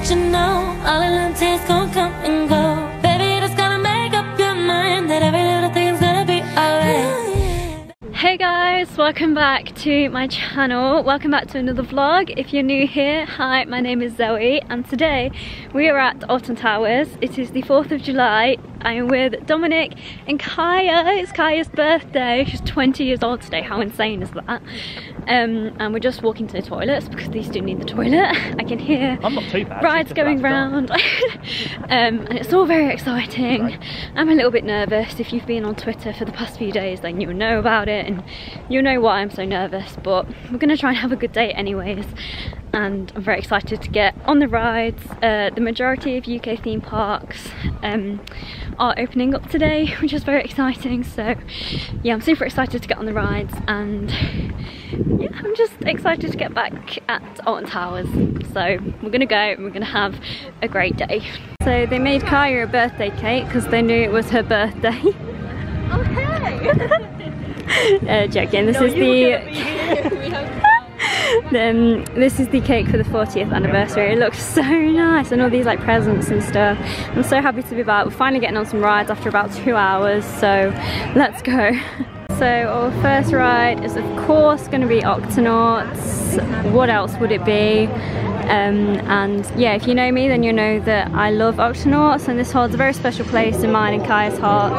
let you know all the little tears gon' come and go. Baby, just gotta make up your mind that every little thing's gonna be alright. Hey guys, welcome back to my channel. Welcome back to another vlog. If you're new here, hi, my name is Zoe and today we are at Alton Towers. It is the 4th of July I am with Dominic and Kiah. It's Kiah's birthday. She's 20 years old today. How insane is that? Um, and we're just walking to the toilets because these do need the toilet. I can hear I'm not too bad. rides going round. um, and it's all very exciting. Right. I'm a little bit nervous. If you've been on Twitter for the past few days, then you'll know about it and you'll know why I'm so nervous. But we're gonna try and have a good day anyways. And I'm very excited to get on the rides. Uh, the majority of UK theme parks um, are opening up today, which is very exciting. So yeah, I'm super excited to get on the rides and yeah, I'm just excited to get back at Alton Towers. So we're gonna go and we're gonna have a great day. So they made Kiah a birthday cake because they knew it was her birthday. Oh hey! uh, joking, this No, is the look at me here. We have um, this is the cake for the 40th anniversary. It looks so nice and all these like presents and stuff. I'm so happy to be back. We're finally getting on some rides after about two hours, so let's go. So our first ride is of course going to be Octonauts. What else would it be? Um, and yeah, if you know me, then you know that I love Octonauts and this holds a very special place in mine and Kiah's heart.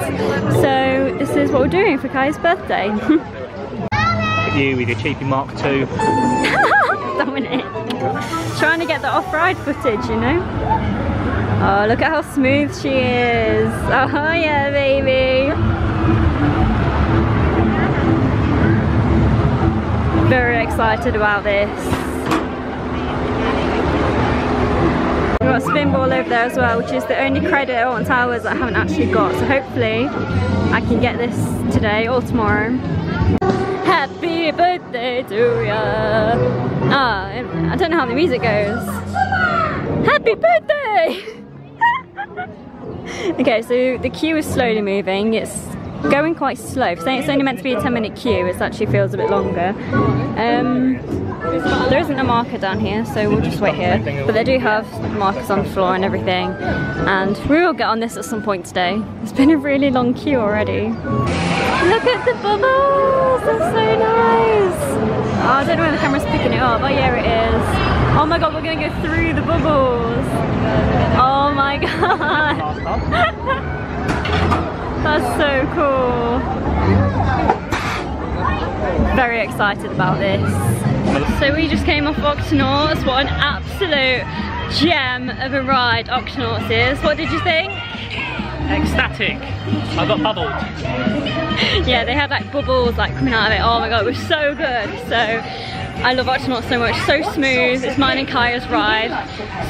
So this is what we're doing for Kiah's birthday. At you with your cheapy Mark II. Dominic. Trying to get the off-ride footage, you know? Oh, look at how smooth she is. Oh yeah, baby. Very excited about this. We've got a spinball over there as well, which is the only credit Alton Towers that I haven't actually got. So hopefully I can get this today or tomorrow. Happy birthday to ya. Ah, I don't know how the music goes. Happy birthday! okay, so the queue is slowly moving. It's going quite slow. Saying it's only meant to be a 10 minute queue, it actually feels a bit longer. Um, there isn't a marker down here, so we'll just wait here. But they do have markers on the floor and everything. And we will get on this at some point today. It's been a really long queue already. Look at the bubbles! They're so nice! Oh, I don't know where the camera's picking it up. Oh yeah, it is. Oh my god, we're gonna go through the bubbles. Oh my god. That's so cool. Very excited about this. So we just came off Octonauts. What an absolute gem of a ride Octonauts is. What did you think? Ecstatic. I got bubbled. yeah, they had like bubbles like coming out of it. Oh my god, it was so good. So I love Octonauts so much. So smooth. It's mine and Kiah's ride.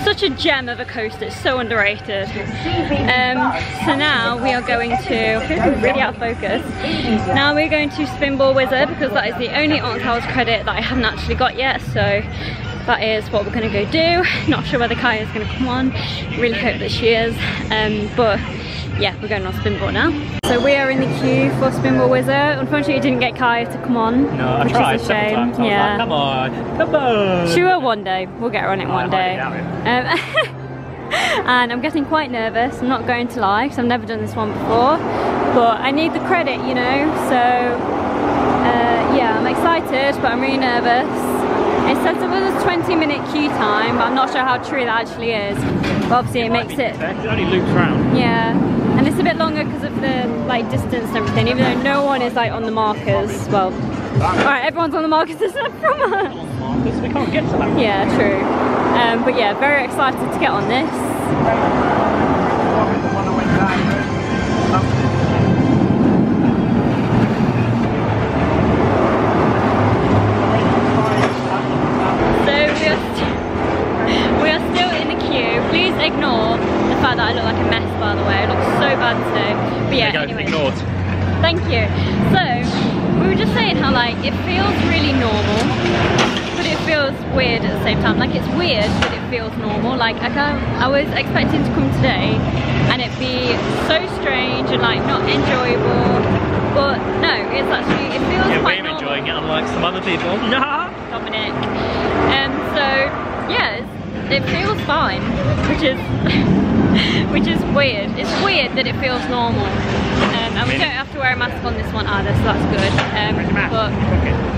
Such a gem of a coaster. It's so underrated. Um, so now we are going to, really out of focus. Now we're going to Spinball Whizzer because that is the only Towers credit that I haven't actually got yet. So that is what we're gonna go do. Not sure whether Kiah's gonna come on. Really hope that she is. Um, but yeah, we're going on Spinball now. So we are in the queue for Spinball Whizzer. Unfortunately, it didn't get Kiah to come on, No, I which tried is a several shame. times. I was yeah. like, come on, come on. She will one day. We'll get her on it one day. Um, and I'm getting quite nervous. I'm not going to lie because I've never done this one before. But I need the credit, you know. So uh, yeah, I'm excited, but I'm really nervous. It says it was a 20 minute queue time, but I'm not sure how true that actually is. But obviously it makes it It only loops round. yeah, and it's a bit longer because of the like distance and everything. Even though no one is like on the markers. Well, all right, everyone's on the markers except from us. Because we can't get to that. Yeah, true. Um, but yeah, very excited to get on this. So we are, st- we are still in the queue. Please ignore the fact that I look like a mess, by the way. I look so bad today. But yeah, There you go, anyway. ignored. Thank you. So, we were just saying how like it feels really normal, but it feels weird at the same time. Like it's weird, but it feels normal. Like I, I was expecting to come today and it be so strange and like not enjoyable, but no, it's actually it feels Yeah, quite we're normal. enjoying it unlike some other people. Dominic. Um, so yeah, it feels fine, which is which is weird. It's weird that it feels normal. Um, and we don't have to wear a mask on this one either, so that's good. Um, Where's your mask? but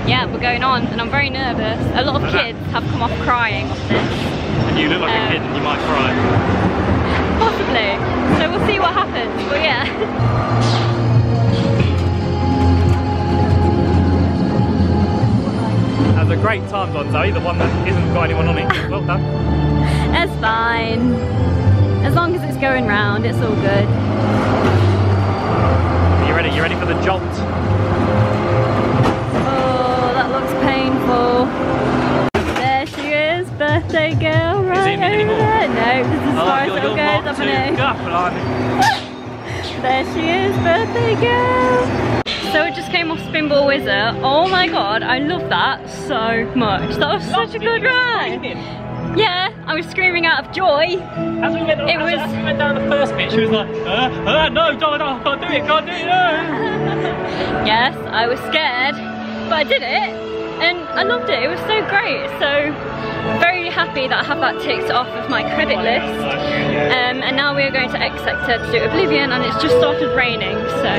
yeah, we're going on, and I'm very nervous. A lot of kids have come off crying off this, And you look like Um, a kid and you might cry. possibly. So we'll see what happens. But yeah. That's a great time on Zoe, the one that isn't got anyone on it. Well done. It's fine. As long as it's going round, it's all good. Are you ready? You ready for the jolt? Oh, that looks painful. There she is, birthday girl, right it over anymore? there. No, this is as far as it'll you're go, Mark up two. and Go. There she is, birthday girl. So it just came off Spinball Whizzer. Oh my god, I love that so much. That was such a good ride. Yeah, I was screaming out of joy. As we went, It as, was- as we went down the first bit, she was like, uh, uh, no, don't, no, can't do it, can't do it, no. Yes, I was scared, but I did it. And I loved it, it was so great. So very happy that I have that ticked off of my credit list. Um, and now we are going to X Sector to do Oblivion and it's just started raining, so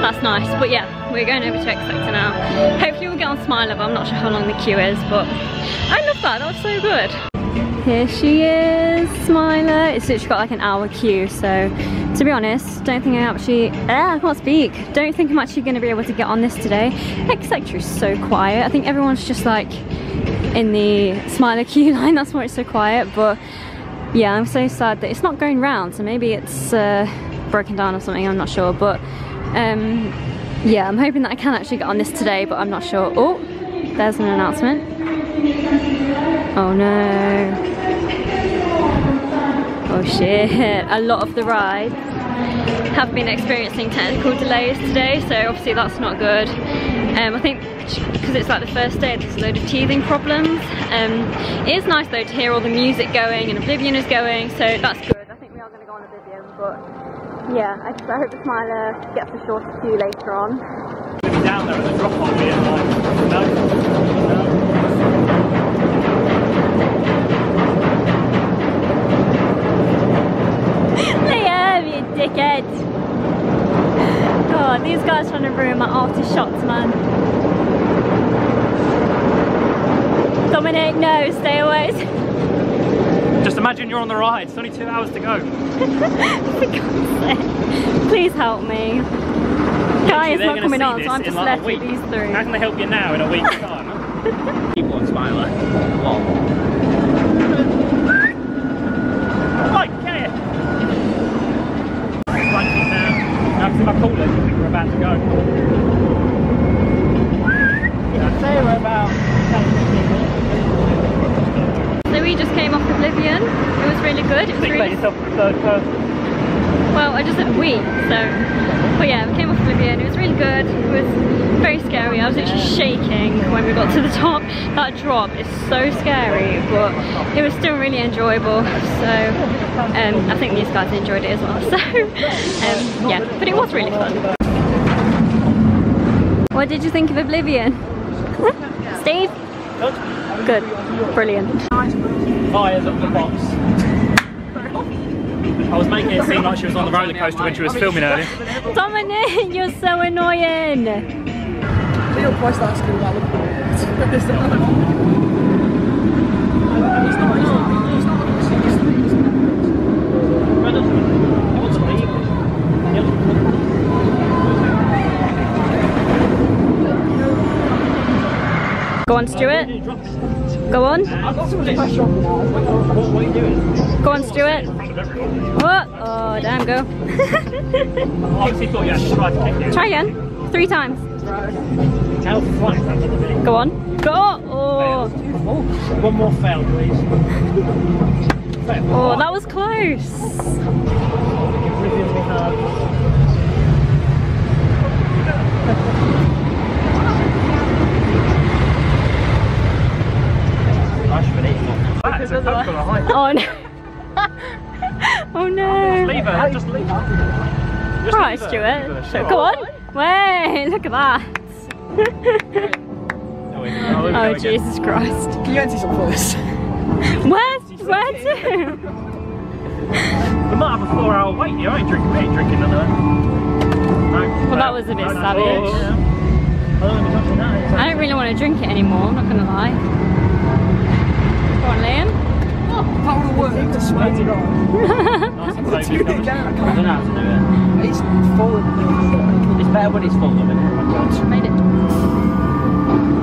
that's nice. But yeah, we're going over to X Sector now. Hopefully we'll get on Smiler, but I'm not sure how long the queue is, but I love that, that was so good. Here she is, Smiler. It's literally got like an hour queue, so to be honest, don't think I actually, ah, I can't speak. Don't think I'm actually gonna be able to get on this today. X Sector is so quiet. I think everyone's just like in the Smiler queue line, that's why it's so quiet, but yeah, I'm so sad that it's not going round, so maybe it's uh, broken down or something, I'm not sure, but um, yeah, I'm hoping that I can actually get on this today, but I'm not sure. Oh, there's an announcement. Oh no. Oh shit, a lot of the rides have been experiencing technical delays today, so obviously that's not good. Um, I think because it's like the first day, there's a load of teething problems. Um, it is nice though to hear all the music going and Oblivion is going, so that's good. I think we are going to go on Oblivion, but yeah, I, I hope uh, the Smiler gets a shorter queue later on. Down there at the drop off here, Just on the ride, it's only two hours to go. For God's sake. Please help me. Guy is not coming on, so I'm just like left with these three. How can they help you now in a week's time? Keep on, Smiler. Come on. Right, get it! Right, keep down. Now, 'cause if I call it, I think we're about to go. I'd say we're about 10 So we just came off Oblivion. It was really good. It was Think about really yourself for third person. well. I just said we, so but yeah, we came off Oblivion. It was really good. It was very scary. I was literally shaking when we got to the top. Drop is so scary, but it was still really enjoyable. So um, I think these guys enjoyed it as well. So um, yeah, but it was really fun. What did you think of Oblivion? Steve? Good. Brilliant. Fires up the box. I was making it seem like she was on the roller coaster when she was filming earlier. Dominic, you're so annoying. Your voice last school, that Go on, Stuart. Go on. What are you doing? Go on, Stuart. What? Oh, damn, go. Obviously thought you had to try to kick it. Try again. Three times. How flat is that at the? Go on. Go. Oh. One more fail, please. Fail. Oh, that was close. Oblivion we have. I should have been one. That is a Coke on a high. Oh, no. oh, no. Leave her, just leave her. Just All right, leave her, Stuart. leave her, sure. go on. Wait, look at that. Oh, wait, oh, there we go Oh, again. Jesus Christ. Can you empty some first? Where's, Where to? We might have a four hour wait here. I ain't drinking, I ain't drinking none of that. No, Well, that was a bit no, no, savage. yeah. I don't be touching that. I don't really want to drink it anymore, I'm not gonna lie. Go on, Liam. That would have worked. I swear to God. Nice and Do baby it colours. again. I I can't. don't know how to do it. It's full of It's better when it's full of it. Made it.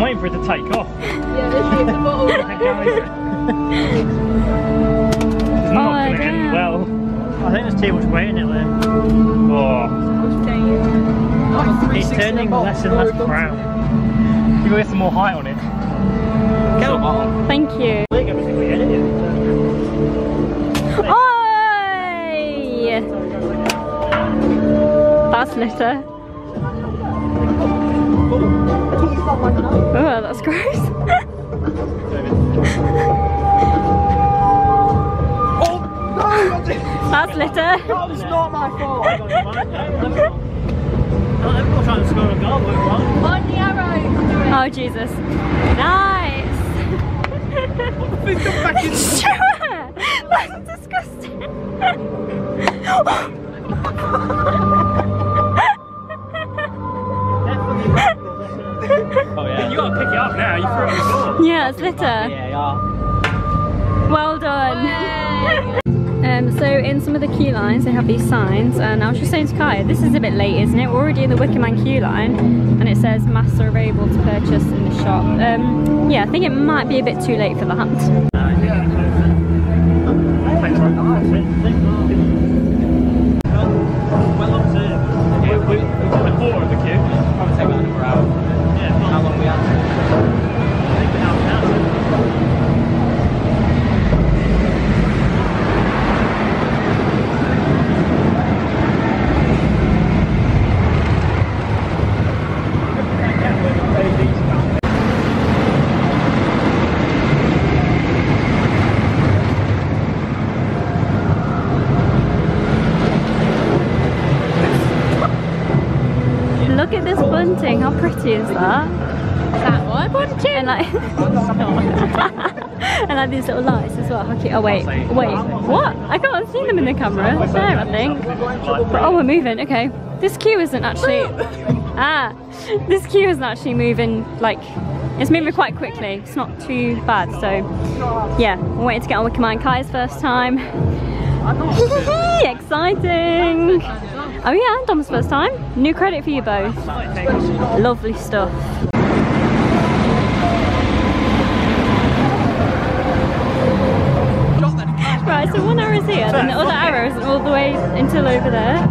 I'm waiting for it to take off. Yeah, this is the bottle. It's Oh, going to end well. I think there's too much weight in it there. Oh, it's turning less and less brown. You gotta get some more height on it. Thank you. I think everything we edited. Oi! That's litter. Oh, that's gross. Oh, no! That's litter. God, it's not my fault. Everyone's trying to score a goal, but wrong. Oh, Jesus. Nice. Please come back in. That's disgusting. Oh yeah. You gotta pick it up now, you threw it on the floor. yeah, it's litter. Yeah, yeah. Well done. Um, so in some of the queue lines they have these signs and I was just saying to Kiah, this is a bit late isn't it? We're already in the Wickerman queue line and it says masks are available to purchase in the shop. Um, yeah, I think it might be a bit too late for that. Like these little lights as well. Cute. Oh wait, wait, what? I can't see them in the camera. There, I think. But, oh, we're moving. Okay. This queue isn't actually. ah, this queue isn't actually moving. Like, it's moving quite quickly. It's not too bad. So, yeah, we're waiting to get on with Command Kai's first time. Exciting! Oh yeah, Dom's first time. New credit for you both. Lovely stuff. Right, so one arrow is here, then the other arrow is all the way until over there.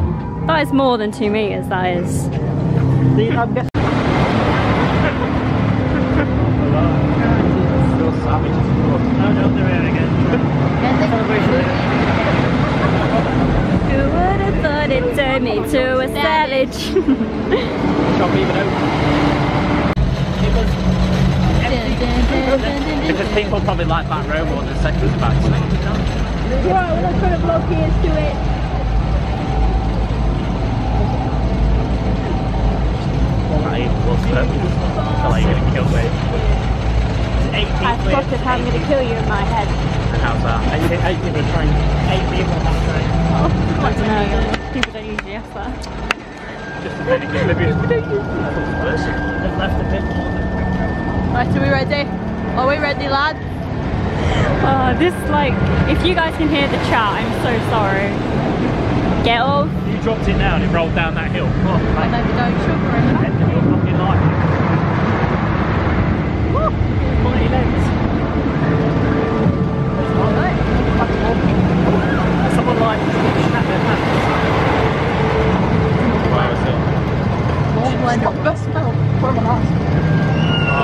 That is more than two meters, that is. Who would have thought it turned me to a savage? Because people probably like row more than second to back. That even was purple. I feel like you're gonna kill me. It's eight people. I'm gonna kill you in my head. How's that? Eight, eight people train. Eight people on that oh, train. I don't know, people don't usually ask that. Just a minute, maybe it's ridiculous. They've left a bit Right, are we ready? Are we ready, lads? Oh, this like, if you guys can hear the chat, I'm so sorry. Get off. You dropped it now and it rolled down that hill. Oh, And mate. then we go sugar in End of your fucking life. Woo! Mighty legs. Someone like snap their pants. Where is it? Blend up. Best smell. Put 'em on that. Oh.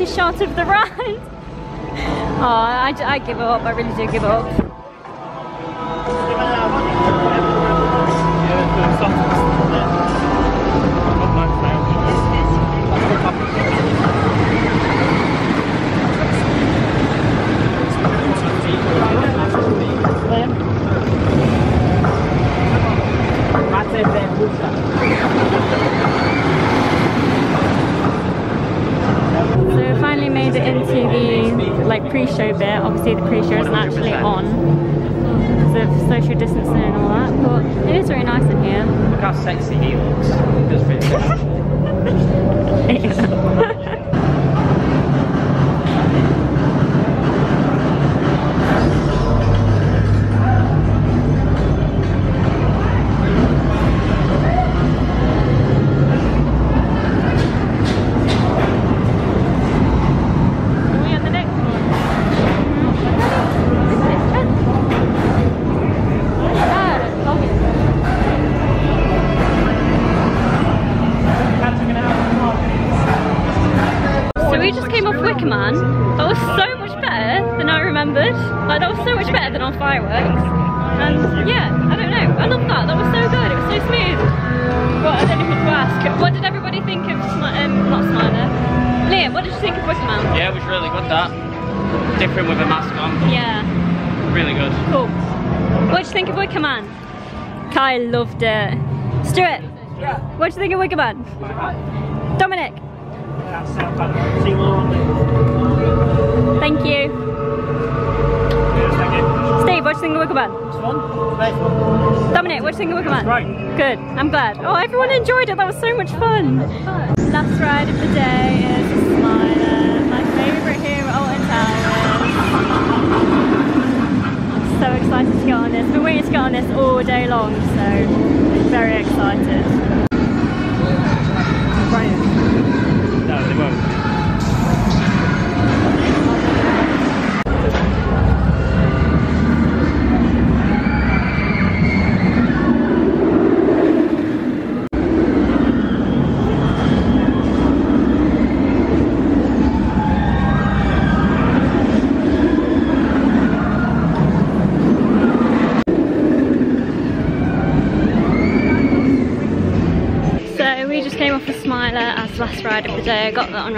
An shot of the ride? Oh, I, I give up. I really do give up. It into the like pre-show bit. Obviously the pre-show isn't actually on because of social distancing and all that, but it is very nice in here. Look how sexy he looks. He does really Kai loved it. Stuart, what do you think of Wicker Man? Dominic, thank you. Steve, what do you think of Wicker Man? Dominic, what do you think of Wicker Man? Great. Good, I'm glad. Oh, everyone enjoyed it, that was so much fun. Last ride of the day is Smiler, my favourite here at Alton Towers. So excited to get on this. Been waiting to get on this all day long, very excited.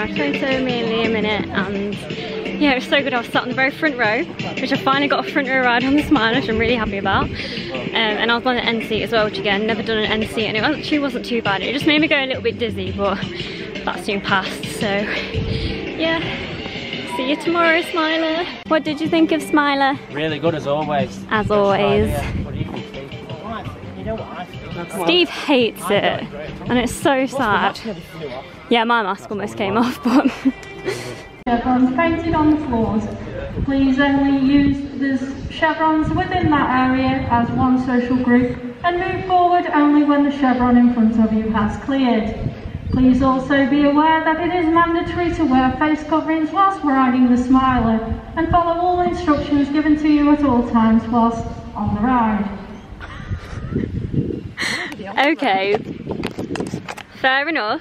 Got that on ride photo, me and Liam in it, and yeah, it was so good. I was sat in the very front row, which I finally got a front row ride on the Smiler, which I'm really happy about. Um, and I was on an end seat as well, which again, never done an end seat, and it actually wasn't too bad. It just made me go a little bit dizzy, but that soon passed. So yeah, see you tomorrow, Smiler. What did you think of Smiler? Really good as always. As always. What do you think, Steve? You know what I think? Steve hates it, and it's so sad. Yeah, my mask almost came off, but chevrons painted on the floors. Please only use the chevrons within that area as one social group and move forward only when the chevron in front of you has cleared. Please also be aware that it is mandatory to wear face coverings whilst riding the Smiler and follow all instructions given to you at all times whilst on the ride. okay. Fair enough.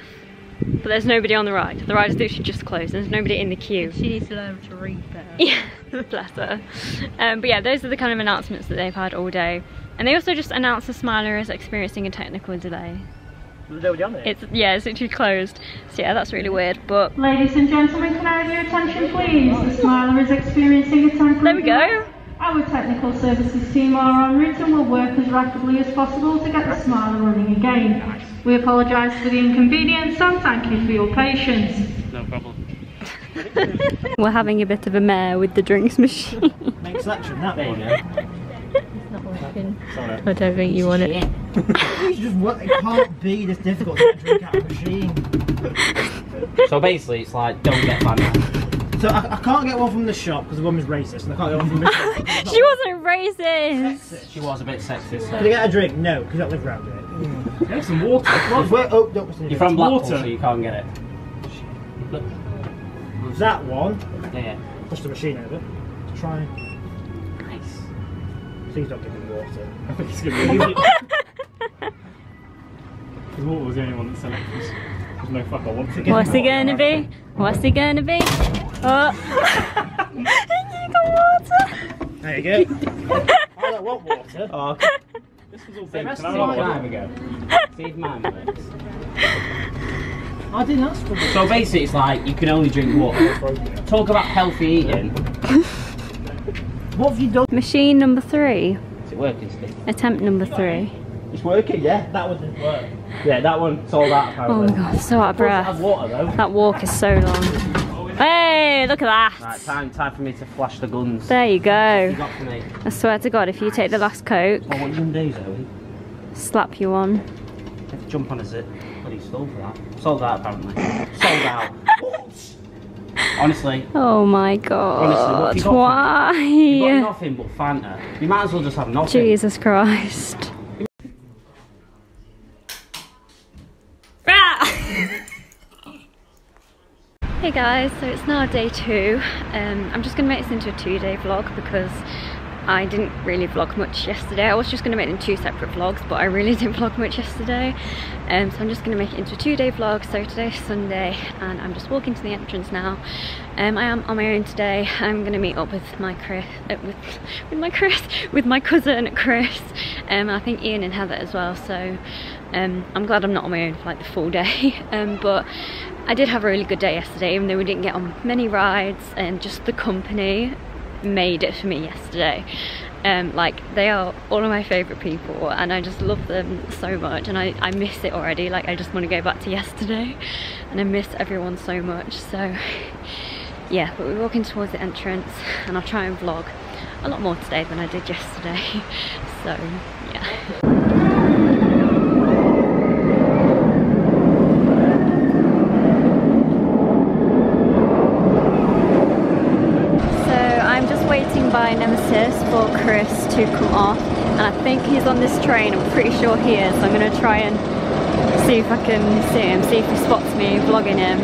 But there's nobody on the ride. The ride is literally just closed. There's nobody in the queue. She needs to learn to read better. Yeah, bless her. Um, but yeah, those are the kind of announcements that they've had all day. And they also just announced the Smiler is experiencing a technical delay. Nobody on it. It's yeah, it's literally closed. So yeah, that's really weird. But Ladies and gentlemen, can I have your attention please? The Smiler is experiencing a temporary there we go. Our technical services team are on route and will work as rapidly as possible to get the Smiler running again. We apologise for the inconvenience and thank you for your patience. No problem. We're having a bit of a mare with the drinks machine. Make selection, that There you one. go. Sorry. I don't think you want it. Just what it can't be this difficult to drink out of a machine. So basically, it's like don't get Fanta. So I, I can't get one from the shop because the woman's racist, and I can't get one from the shop. she wasn't racist. She was a bit sexist. Can I get a drink? No, because I don't live around here. Have some water. What's where? Oh, don't You're me. from Blackpool, water. so you can't get it. Look, That one. yeah, yeah. Push the machine over. Try. Nice. Please don't give me water. I think it's gonna be easy. Because water was the only one that selected. There's no fuck I want to get What's he gonna be? What's he gonna be? Oh. you got water. There you go. I don't want water. Oh, okay. This was all See, big. let's Can see I have mine one? we go. See if mine. I didn't ask for water. So basically, it's like you can only drink water. Talk about healthy eating. What have you done? Machine number three. Is it working, Steve? Attempt number three. It's working, yeah. That one didn't work. Yeah, that one sold out Oh my god, so out of Of course breath. water though. That walk is so long. Hey, look at that. Right, time, time for me to flash the guns. There you You go. me. I swear to God, if you take the last coke, Oh, what you do, Zoe? slap you on. You jump on a zip. Bloody stole for that. Sold out apparently. Sold out. Honestly, Oh my Honestly, God, what have you got you got why? nothing but Fanta. You might as well just have nothing. Jesus Christ. Ah! Hey guys, so it's now day two. Um, I'm just going to make this into a two day vlog because I didn't really vlog much yesterday. I was just going to make them two separate vlogs, but I really didn't vlog much yesterday. Um, so I'm just going to make it into a two day vlog. So today's Sunday and I'm just walking to the entrance now. Um, I am on my own today. I'm going to meet up with my Chris, uh, with, with my Chris, with my cousin Chris. Um, and I think Ian and Heather as well. So um, I'm glad I'm not on my own for like the full day. um, but I did have a really good day yesterday, even though we didn't get on many rides and just the company made it for me yesterday. Um, like they are all of my favourite people and I just love them so much and I, I miss it already like I just want to go back to yesterday and I miss everyone so much so yeah but we're walking towards the entrance and I'll try and vlog a lot more today than I did yesterday so yeah So I'm just waiting by Nemesis for Chris to come off and I think he's on this train, I'm pretty sure he is. I'm to try and see if I can see him, see if he spots me vlogging him.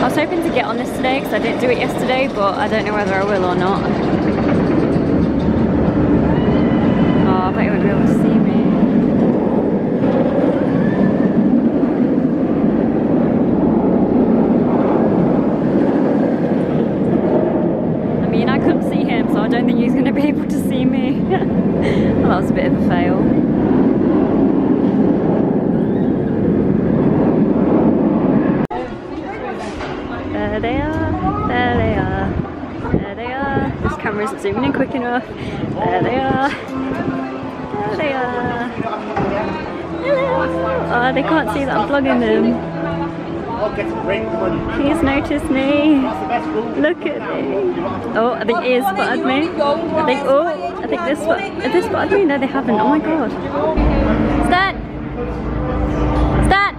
I was hoping to get on this today because I didn't do it yesterday but I don't know whether I will or not. Oh, they can't see that I'm vlogging them. I'll get a drink Please notice me. that's the best food. Look at me. Oh, I think Ears spotted me. I think, oh, I think this spot, have they spotted me? No, they haven't. Oh my god. Stan! Stan!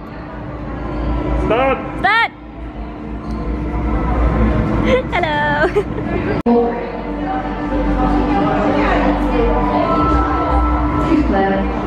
Start! Stan! Hello!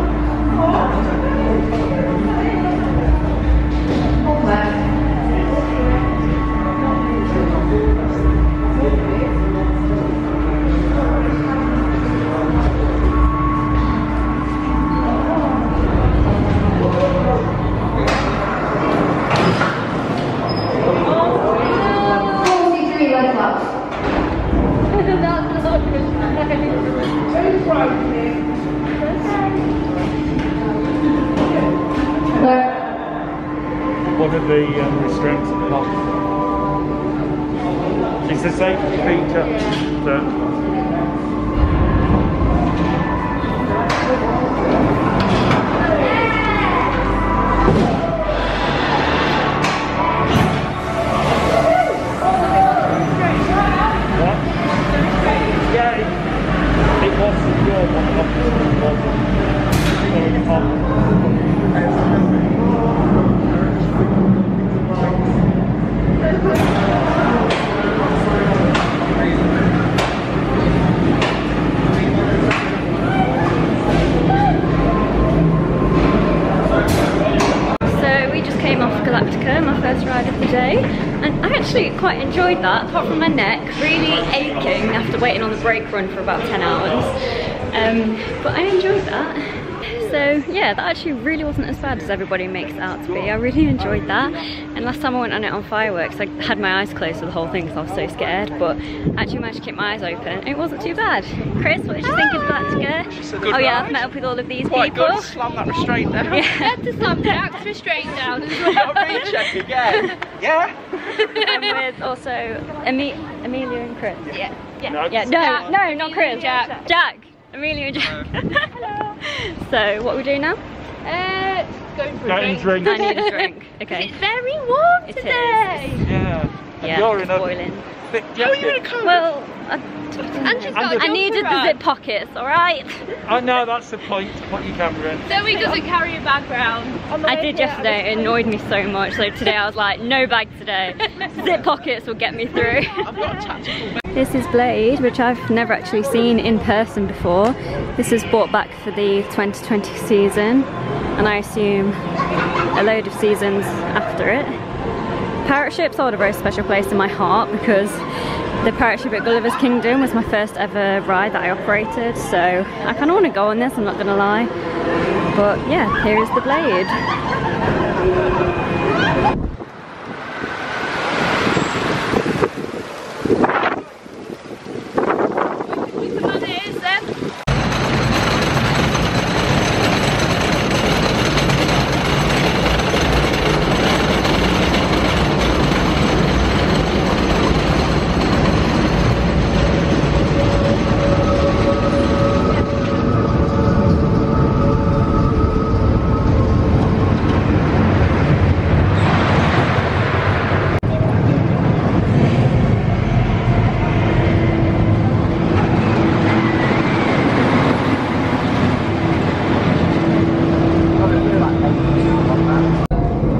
What are the um, restraints at the bottom? It's the safety feature that? Yeah, it, was secure, but obviously it enjoyed that, apart from my neck really aching after waiting on the brake run for about 10 hours. Um, but I enjoyed that. So yeah, that actually really wasn't as bad as everybody makes it out to be. I really enjoyed that. And last time I went on it on fireworks, I had my eyes closed for the whole thing because I was so scared, but I actually managed to keep my eyes open. It wasn't too bad. Chris, what did you think of Galactica? good Oh yeah, ride. I've met up with all of these Quite people. good. Slam that restraint down. Yeah. had to slam Jack's restraint down as well. Got recheck again. Yeah. I'm with also Eme- Amelia and Chris. Yeah. No. Yeah, no, Jack. no, not Chris. Jack. Jack. Amelia and Jack. Hello. So, what are we doing now? Uh, going for a Getting drink. drink. I need a drink. Okay. It's very warm It today. Yeah. And Yeah, you're it's in a boiling. thick How are you in a coat? Well, I, And she's got a I needed the zip pockets, alright? I know that's the point to put your camera in. Zoe doesn't carry a bag round. I did yesterday, it annoyed me so much. So today I was like, no bag today. Zip pockets will get me through. I've got a tactical This is Blade, which I've never actually seen in person before. This is brought back for the 2020 season, and I assume a load of seasons after it. Pirate ships hold a very special place in my heart because the pirate ship at Gulliver's Kingdom was my first ever ride that I operated, so I kind of want to go on this, I'm not going to lie. But yeah, here is the Blade.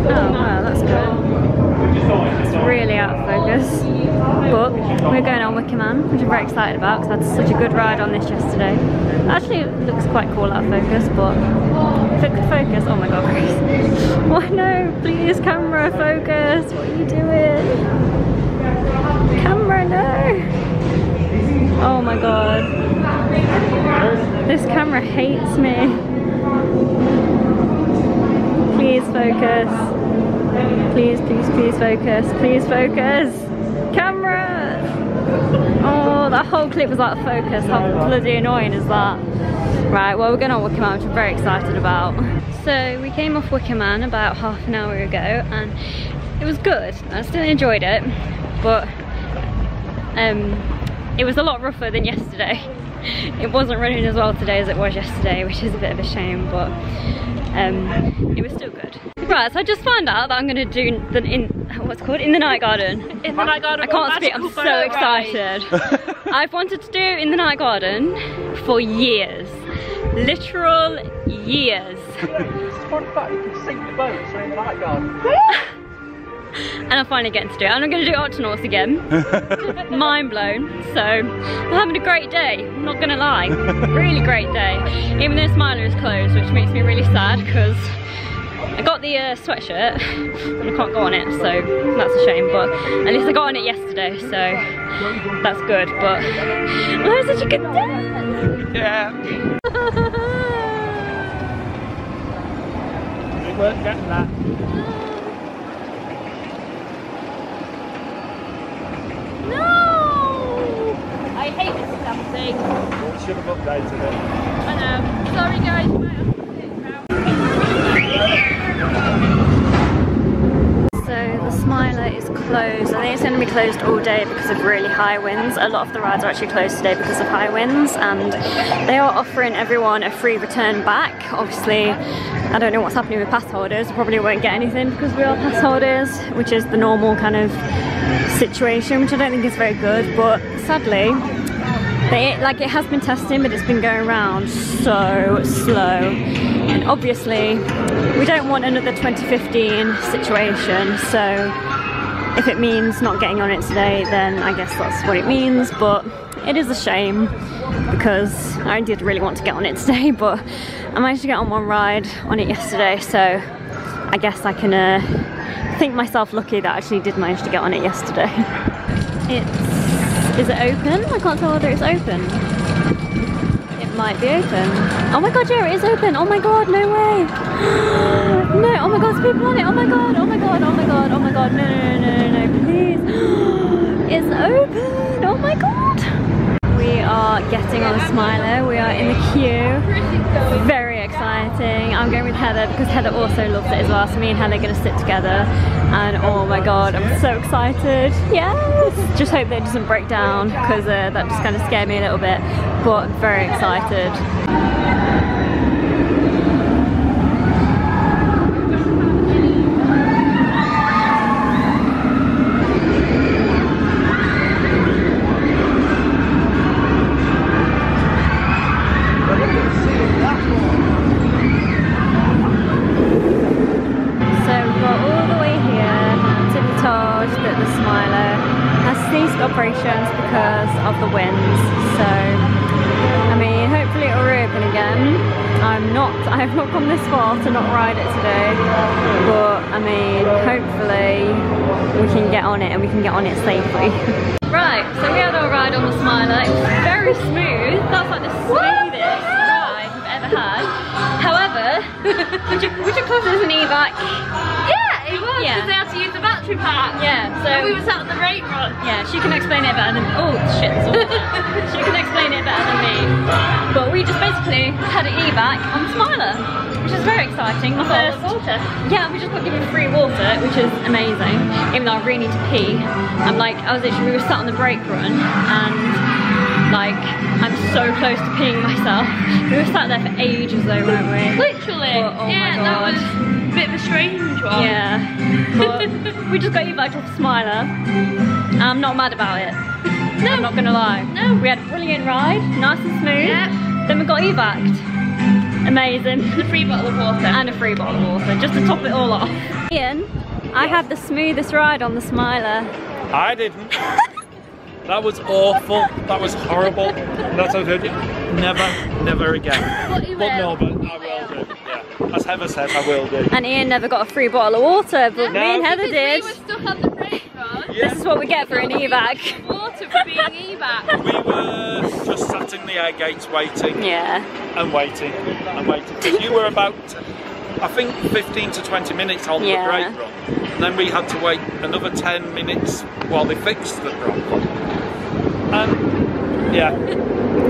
Oh wow, that's good. It's really out of focus. But we're going on Wicker Man, which I'm very excited about because I had such a good ride on this yesterday. Actually, it looks quite cool out of focus, but if it could focus, oh my god, Chris. Why no? Please, camera, focus. What are you doing? Camera, no. Oh my god. This hates me. Please focus. Please, please, please focus. Please focus. Camera! Oh, that whole clip was out of focus. How bloody annoying is that? Right, well we're going on Wicker Man, which I'm very excited about. So we came off Wicker Man about half an hour ago and it was good. I still enjoyed it, but um, it was a lot rougher than yesterday. It wasn't running as well today as it was yesterday, which is a bit of a shame, but um, it was still good. Right, so I just found out that I'm going to do the in what's called in the night garden. In the night garden. I can't speak. I'm so excited. I've wanted to do in the night garden for years, literal years, What about you can sink boats in the night garden? and I'm finally getting to do it. And I'm going to do Octonauts again. Mind blown. So I'm having a great day. I'm not going to lie, really great day. Even though Smiler is closed, which makes me really sad because. I got the uh, sweatshirt and I can't go on it, so that's a shame. But at least I got on it yesterday, so that's good. But oh, it was such a good day. Yeah. It weren't getting that. No! I hate this damn thing. We should have updated it. I know. Sorry guys, you might have to sit around. Closed. I think it's going to be closed all day because of really high winds. A lot of the rides are actually closed today because of high winds and they are offering everyone a free return back. Obviously, I don't know what's happening with pass holders. Probably won't get anything because we are pass holders, which is the normal kind of situation, which I don't think is very good. But sadly, they, like it has been testing, but it's been going around so slow. And obviously, we don't want another 2015 situation. So if it means not getting on it today, then I guess that's what it means. But it is a shame because I did really want to get on it today, but I managed to get on one ride on it yesterday. So I guess I can uh, think myself lucky that I actually did manage to get on it yesterday. It's, is it open? I can't tell whether it's open. Might be open. Oh my god, yeah, it is open. Oh my god, no way. no, oh my god, there's people on it. Oh my god, oh my god, oh my god, oh my god. No, no, no, no, no, please. it's open. Oh my god. We are getting on a Smiler. We are in the queue. Very exciting. I'm going with Heather because Heather also loves it as well. So me and Heather are going to sit together. And oh my god, I'm so excited. Yes! Just hope that it doesn't break down because uh, that just kind of scared me a little bit. But very excited. On it and we can get on it safely. right, so we had our ride on the Smiler. It was very smooth. That's like the smoothest ride we've ever had. However, would you, would you class it as an evac? Yeah, it was Yeah. because they had to use the battery pack. Yeah, so And we were sat on the brake run. yeah, she can explain it better than oh shit, she can explain it better than me. But we just basically had an evac on Smiler, which is very exciting. My first water. Yeah, we just got given free water, which is amazing. Even though I really need to pee. I'm like, I was literally, we were sat on the break run and like, I'm so close to peeing myself. We were sat there for ages though, weren't we? Literally. Oh my yeah, that was a bit of a strange one. Yeah, but we just got evac off Smiler. I'm not mad about it. No. I'm not gonna lie. No. We had a brilliant ride, nice and smooth. Yep. Then we got evac'd. Amazing. And a free bottle of water. And a free bottle of water, just to top it all off. Ian, I had the smoothest ride on the Smiler. I didn't. That was awful. That was horrible. That's how I did. Never, never again. But you But no, but I will do. Yeah. As Heather said, I will do. And Ian never got a free bottle of water, but me and Heather Because did. We were stuck on the brake run. This is what we get for an evac. Water for being evac. We were just sat in the air gates waiting Yeah. and waiting and waiting. Because you were about, I think, 15 to 20 minutes on Yeah. the brake run. And then we had to wait another 10 minutes while they fixed the drop. And yeah,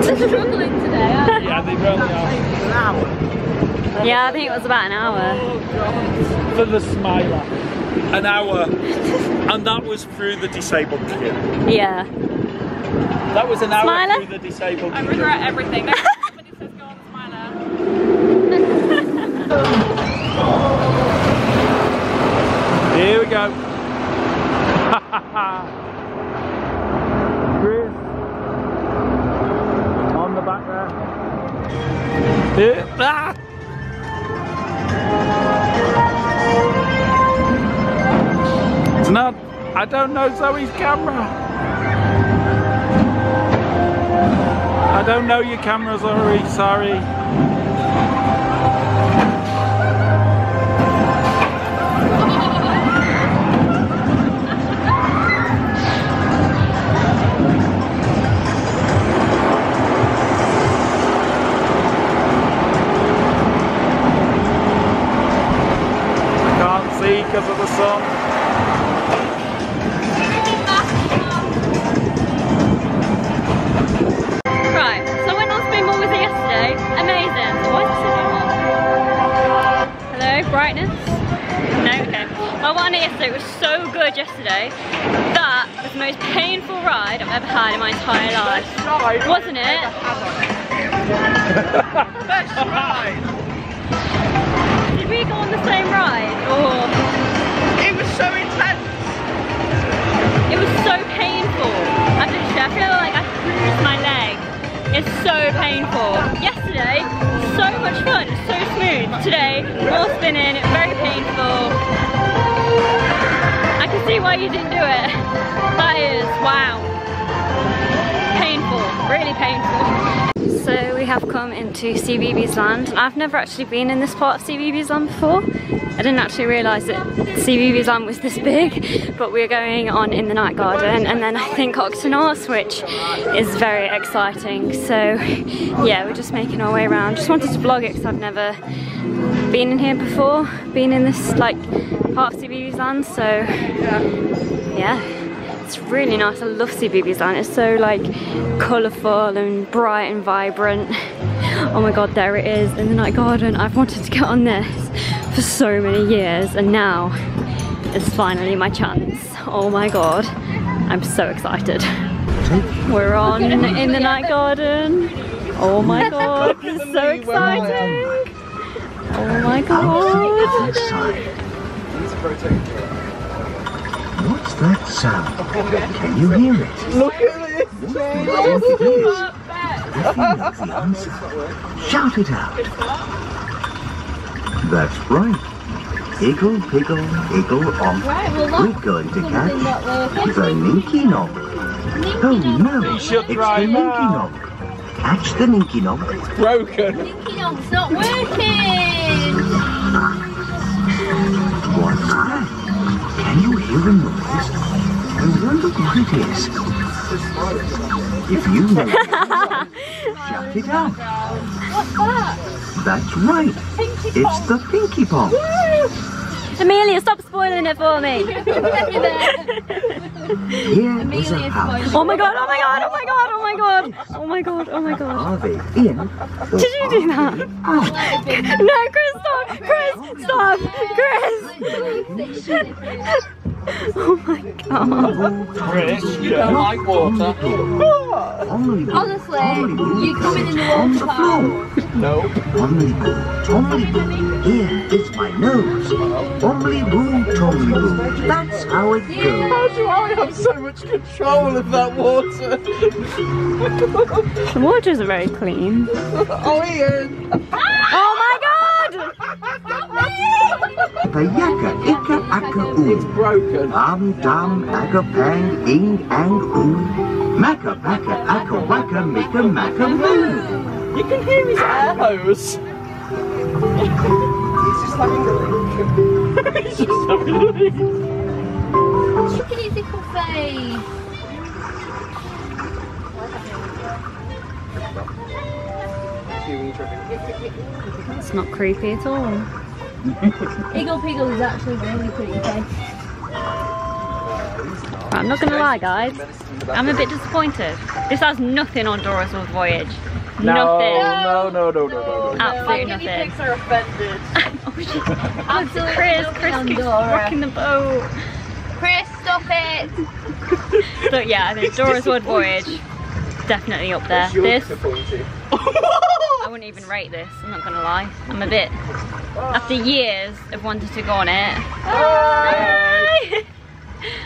Struggling today, aren't yeah, they really are. Yeah, I think it was about an hour. For the smiler. An hour. And that was through the disabled queue. Yeah. That was an hour Smiler? through the disabled I queue. regret everything. Next time somebody says go on Smiler. Here we go. Chris. On the back there. Here. Ah! It's not. I don't know Zoe's camera. I don't know your camera, Zoe. Sorry. Can't see because of the sun. Yesterday. That was the most painful ride I've ever had in my entire life. Wasn't it? Best ride. Did we go on the same ride? Or It was so intense. it was so painful. I literally, I feel like I bruised my leg. It's so painful. Yesterday, so much fun, so smooth. Today, more spinning, very painful. Can see why you didn't do it. That is, wow. Painful, really painful. So we have come into CBeebies Land. I've never actually been in this part of CBeebies Land before. I didn't actually realise that CBeebies Land was this big, but we're going on in the night garden and then I think Octonauts, which is very exciting. So yeah, we're just making our way around. Just wanted to vlog it because I've never been in here before, been in this like part of CBeebies Land, so yeah. It's really nice. I love CBeebies Land. It's so like colourful and bright and vibrant. Oh my god, there it is in the night garden. I've wanted to get on this for so many years and now is finally my chance. Oh my god, I'm so excited. We're on in the night garden. Oh my god, is so exciting. Oh my god. What's that sound? Can you hear it? Look at this. What do you think it is? If you know the answer, shout it out. That's right. Iggle, piggle, iggle, onk. We're going to oh, catch the Ninky Nonk. Oh no, it's the should try Ninky now. Nonk. Catch the Ninky Nonk. It's broken. It's not working. What's that? Can you hear the noise? I wonder what it is. If you know shout it up. What's that? That's right. It's the Pinky Ponk. Amelia, stop spoiling it for me. Here is a house. Oh my god, oh my god, oh my god, oh my god. Oh my god, oh my god. Are they in? Did you do that? No, Chris, stop! Chris, stop! Chris! Oh my god. Chris, you don't like water. Honestly, you coming in the water floor. No. Ommly boo, tommly boo. Here is my nose. Ommly boo, tommly boo. That's how it goes. How do I have so much control of that water? The waters are very clean. Oh, Ian. Oh my god! Payaka, ika, aka, It's oo. broken. Am, dam, aga, pang, ing, ang, oo. Maka, paka, aka, waka, mika, maka, moo. You can hear his air hose. He's just having a leak. He's just having a leak. Look at his little face. It's not creepy at all. Iggle Piggle is actually really pretty face. Right, I'm not gonna lie, guys. I'm a bit disappointed. This has nothing on Dora's World Voyage. Nothing. No, no, no, no, no, no. Absolutely nothing. are offended. oh, shit. Absolutely Chris, nothing Chris on keeps Dora. rocking the boat. Chris, stop it. But yeah, I think Dora's World Voyage definitely up there. This, I wouldn't even rate this. I'm not gonna lie. I'm a bit. After years of wanting to go on it,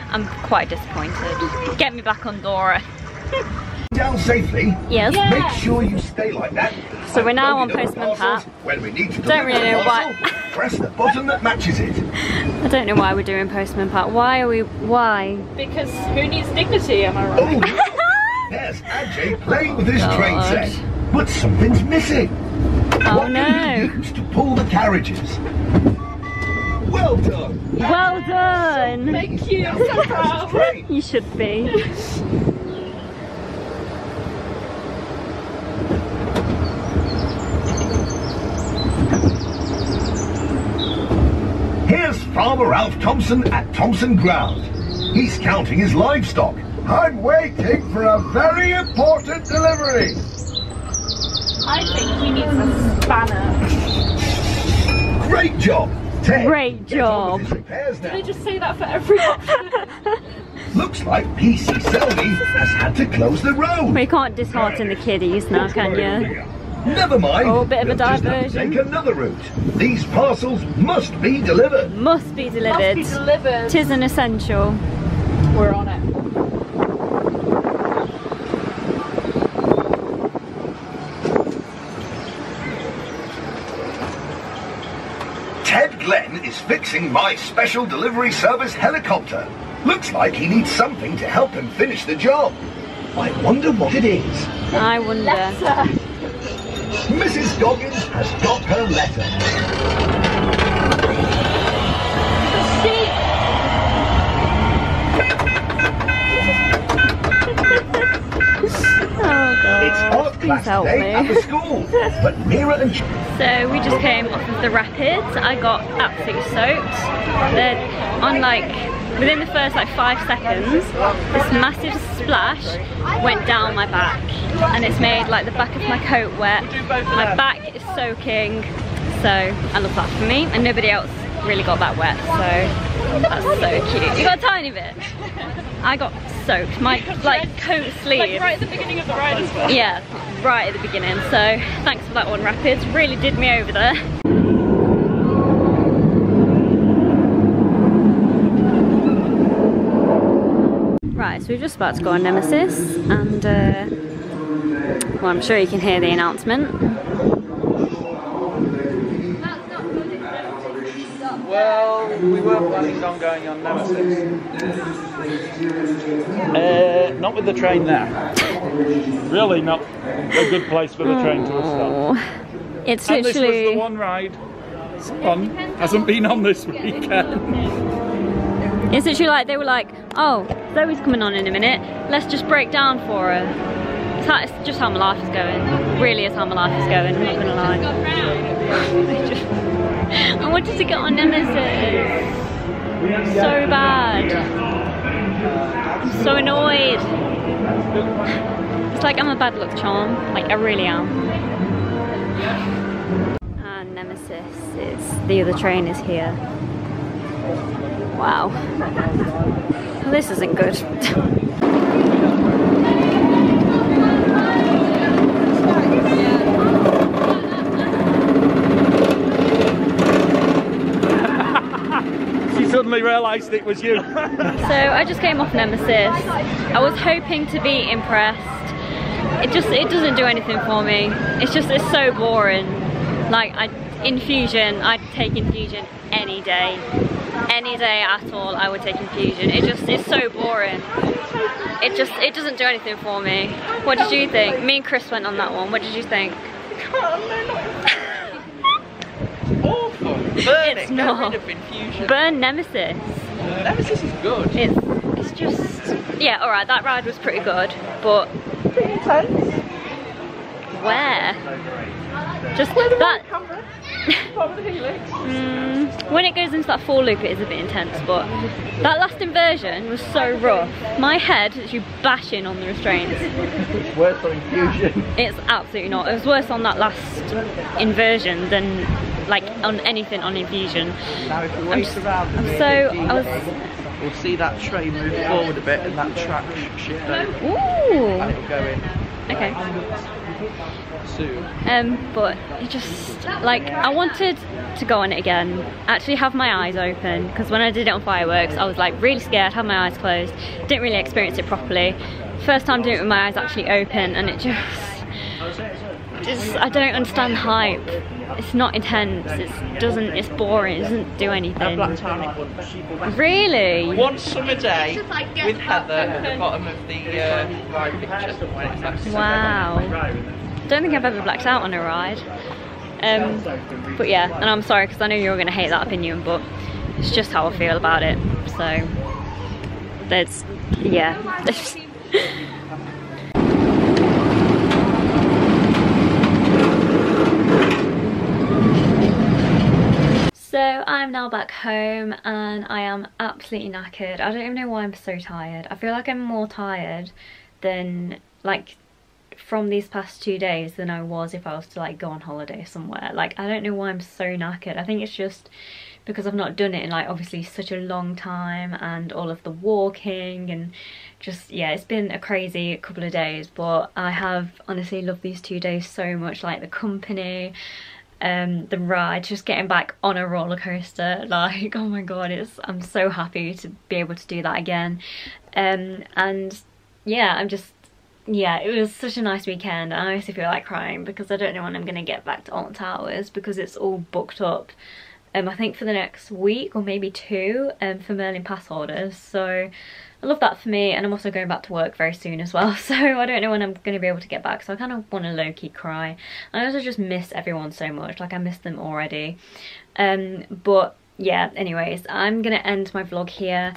I'm quite disappointed. Get me back on Dora. Down safely. Yes. Make sure you stay like that. So we're now on Postman. Pat. When we need to Don't really know why- Press the button that matches it. I don't know why we're doing Postman Pat. Why are we? Why? Because who needs dignity, am I right? Oh, look. there's Ajay playing with his train God. set. Oh, But something's missing. Oh what no! you use to pull the carriages? Well done. Well done. Thank you, I'm so proud. You should be. Here's Farmer Alf Thompson at Thompson Ground. He's counting his livestock. I'm waiting for a very important delivery. I think he needs a spanner. Great job. Ted, Great job. with his repairs now. They just say that for everyone. Looks like PC Selby has had to close the road. We can't dishearten the kiddies now, can you? Never mind. Oh, bit of a we'll just diversion. Take another route. These parcels must be delivered. Must be delivered. Must be delivered. Tis an essential. We're on it. Ted Glenn is fixing my special delivery service helicopter. Looks like he needs something to help him finish the job. I wonder what it is. I wonder. Mrs. Goggins has got her letter. Oh god. It's art class help me. at the school. But Mira and So we just came off of the rapids. I got absolutely soaked. They're on like within the first like five seconds, this massive splash went down my back, and it's made like the back of my coat wet. My back is soaking, so I love that for me, and nobody else really got that wet. So that's so cute. You got a tiny bit. I got soaked. My like coat sleeve. Like right at the beginning of the ride as well. Yeah, right at the beginning. So thanks for that one, Rapids. Really did me over there. Right, so we're just about to go on Nemesis, and uh, well, I'm sure you can hear the announcement. Well, we were planning on going on Nemesis. Uh, not with the train there. Really not a good place for the train to have stopped. Oh, it's And this was the literally. one ride on hasn't been on this weekend. It's literally like they were like, oh, Zoe's coming on in a minute. Let's just break down for her. It's, how, it's just how my life is going. Really is how my life is going. I'm not gonna lie. I, I wanted to get on Nemesis so bad. I'm so annoyed. It's like I'm a bad luck charm. Like I really am. And Nemesis is the other train is here. Wow. Well, this isn't good. She suddenly realised it was you. so I just came off Nemesis. I was hoping to be impressed. It just it doesn't do anything for me. It's just it's so boring. Like I infusion, I'd take infusion any day. Any day at all I would take infusion. It just it's so boring. It just it doesn't do anything for me. What did you think? Me and Chris went on that one. What did you think? Burn It's it. not. Get of infusion. Burn Nemesis. Nemesis is good. It's it's just yeah, alright, that ride was pretty good, but pretty intense. where? Just that Camera. Bottom of the helix. mm, when it goes into that four loop it is a bit intense, but that last inversion was so rough. My head is you bashing on the restraints. It's worse for infusion. It's absolutely not. It was worse on that last inversion than like on anything on infusion. Now if we I'm wait around I'm so I was we'll see that train move forward a bit and that track shift over and it'll go in okay. soon. Um, but it just like I wanted to go on it again, actually have my eyes open because when I did it on fireworks, I was like really scared, had my eyes closed, didn't really experience it properly. First time doing it with my eyes actually open, and it just, just I don't understand hype. It's not intense. It doesn't. It's boring. It doesn't do A anything. black tonic. Really? One summer day with Heather at the bottom of the uh, ride picture like sunny. Wow. Don't think I've ever blacked out on a ride. Um, but yeah, and I'm sorry because I know you're going to hate that opinion, but it's just how I feel about it. So there's, yeah. So I'm now back home and I am absolutely knackered. I don't even know why I'm so tired. I feel like I'm more tired than like from these past two days than I was if I was to like go on holiday somewhere. Like I don't know why I'm so knackered. I think it's just because I've not done it in like obviously such a long time and all of the walking and just yeah it's been a crazy couple of days but I have honestly loved these two days so much like the company um the ride just getting back on a roller coaster like oh my god it's i'm so happy to be able to do that again. Um and yeah i'm just yeah it was such a nice weekend. I honestly feel like crying because i don't know when i'm gonna get back to alton towers because it's all booked up um i think for the next week or maybe two um for merlin pass holders. So I love that for me and I'm also going back to work very soon as well so I don't know when I'm going to be able to get back so I kind of want to low-key cry. I also just miss everyone so much like I miss them already um, but yeah anyways I'm going to end my vlog here.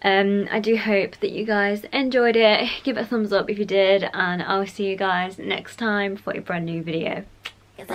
Um, I do hope that you guys enjoyed it. Give it a thumbs up if you did and I'll see you guys next time for a brand new video. Ain't